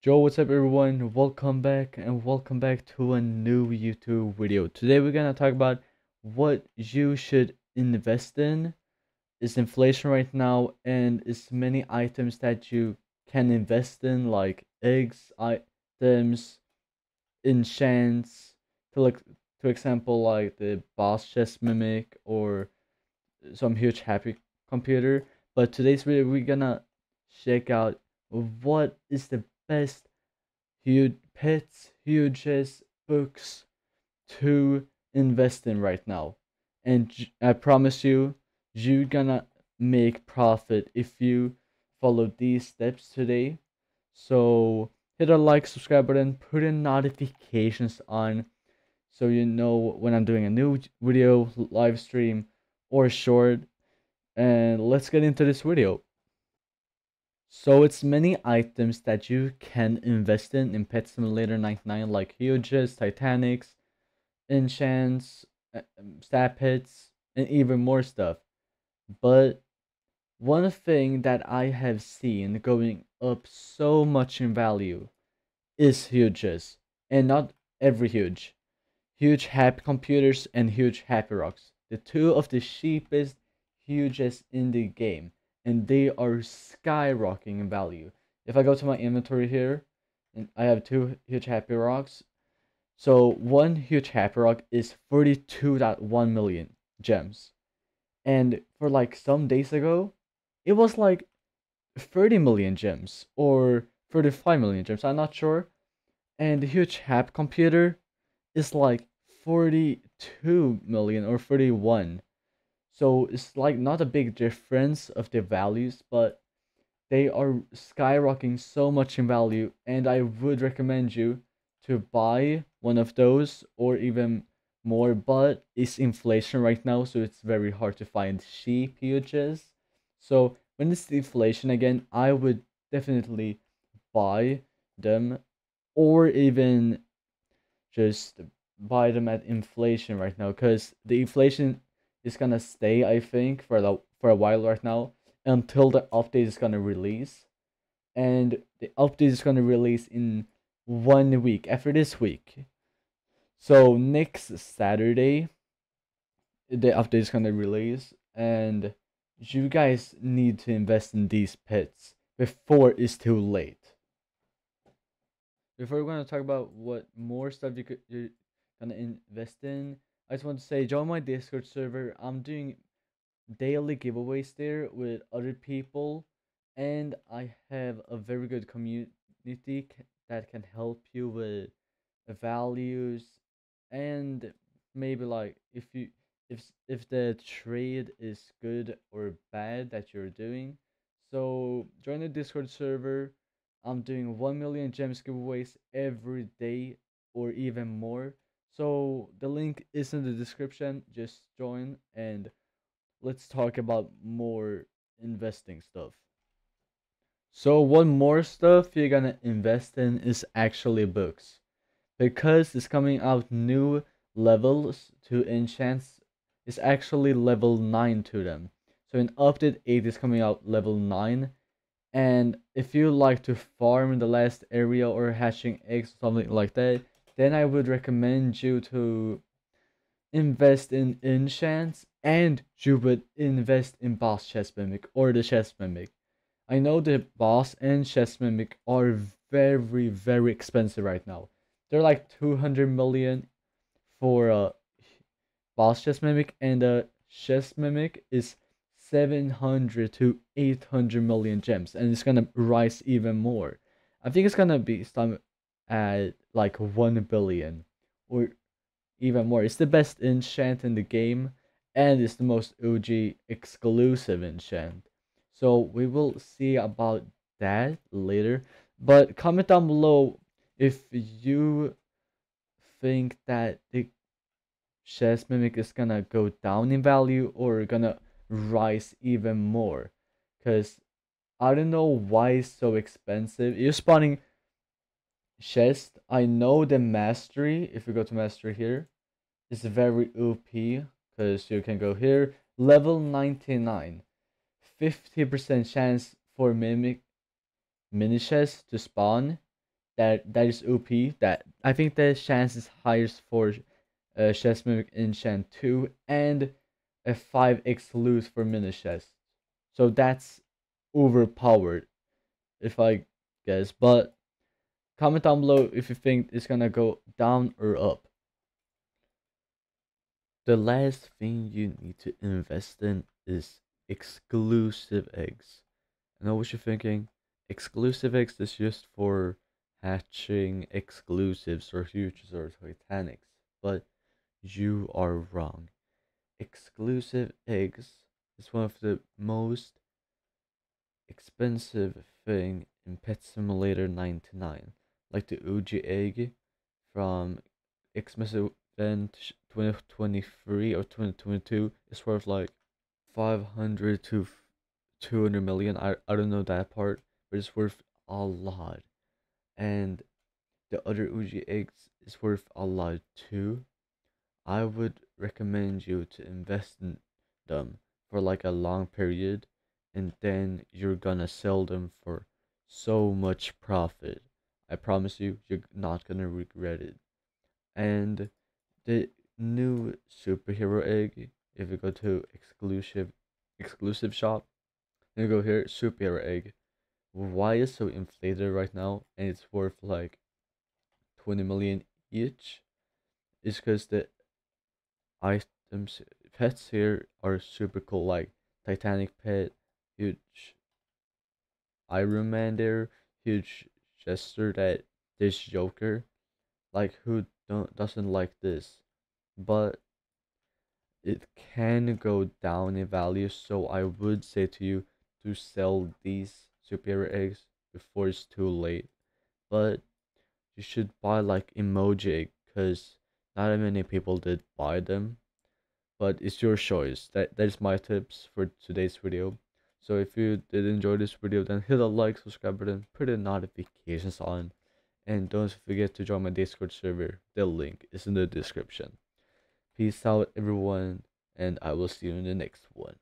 Joe, what's up everyone? Welcome back and welcome back to a new YouTube video. Today we're gonna talk about what you should invest in. Is inflation right now and is many items that you can invest in like eggs, items, enchants, to like to example like the boss chest mimic or some huge happy computer. But today's video we're gonna check out what is the best huge pets, huges, books to invest in right now. And I promise you, you're gonna make profit if you follow these steps today. So hit a like, subscribe button, put in notifications on so you know when I'm doing a new video, live stream, or short. And let's get into this video. So it's many items that you can invest in in Pet Simulator 99 like Huges, Titanics, Enchants, uh, um, Stat Pits, and even more stuff. But one thing that I have seen going up so much in value is Huges. And not every huge. Huge happy computers and huge happy rocks. The two of the cheapest huges in the game and they are skyrocketing in value. If I go to my inventory here, and I have two huge happy rocks. So one huge happy rock is 42.1 million gems. And for like some days ago, it was like 30 million gems or 35 million gems, I'm not sure. And the huge happy computer is like 42 million or 31 so it's like not a big difference of the values, but they are skyrocketing so much in value, and I would recommend you to buy one of those or even more. But it's inflation right now, so it's very hard to find cheap huges. So when it's inflation again, I would definitely buy them or even just buy them at inflation right now because the inflation is gonna stay, I think, for the for a while right now until the update is gonna release, and the update is gonna release in one week after this week. So next Saturday, the update is gonna release, and you guys need to invest in these pets before it's too late. Before we're gonna talk about what more stuff you could you're gonna invest in, I just want to say, join my Discord server. I'm doing daily giveaways there with other people, and I have a very good community that can help you with values and maybe like if you if if the trade is good or bad that you're doing. So join the Discord server. I'm doing 1 million gems giveaways every day or even more. So the link is in the description. Just join and let's talk about more investing stuff. So one more stuff you're gonna invest in is actually books. Because it's coming out new levels to enchants is actually level 9 to them. So in update 8 is coming out level 9 and if you like to farm in the last area or hatching eggs or something like that then I would recommend you to invest in enchants and you would invest in boss chest mimic or the chest mimic. I know the boss and chest mimic are very very expensive right now. They're like 200 million for a boss chest mimic and the chest mimic is 700 to 800 million gems and it's gonna rise even more. I think it's gonna be some at like 1 billion or even more. It's the best enchant in the game and it's the most OG exclusive enchant. So we will see about that later. But comment down below if you think that the chest mimic is gonna go down in value or gonna rise even more. Cause I don't know why it's so expensive. You're spawning chest. I know the mastery, if you go to mastery here, is very OP because you can go here, level 99, 50% chance for mimic mini to spawn, that that is OP. That I think the chance is highest for uh, chest mimic enchant two and a five x loose for mini chest. So that's overpowered, if I guess. But comment down below if you think it's gonna go down or up. The last thing you need to invest in is exclusive eggs. I know what you're thinking. Exclusive eggs is just for hatching exclusives or futures or titanics, but you are wrong. Exclusive eggs is one of the most expensive thing in Pet Simulator 99, like the Uji egg from Xmas event 2023 or 2022 is worth like 500 to 200 million. I, I don't know that part, but it's worth a lot. And the other Uji eggs is worth a lot too. I would recommend you to invest in them for like a long period and then you're gonna sell them for so much profit. I promise you, you're not gonna regret it. And the new superhero egg, if you go to exclusive exclusive shop, you go here, superhero egg. Why is so inflated right now and it's worth like 20 million each? Is because the items pets here are super cool like Titanic pet, huge Iron Man there, huge gesture that this Joker, like who don't doesn't like this, but it can go down in value. So I would say to you to sell these superior eggs before it's too late, but you should buy like emoji because not many people did buy them. But it's your choice. That that is my tips for today's video so if you did enjoy this video then hit the like subscribe button put the notifications on and don't forget to join my discord server. The link is in the description. Peace out everyone and i will see you in the next one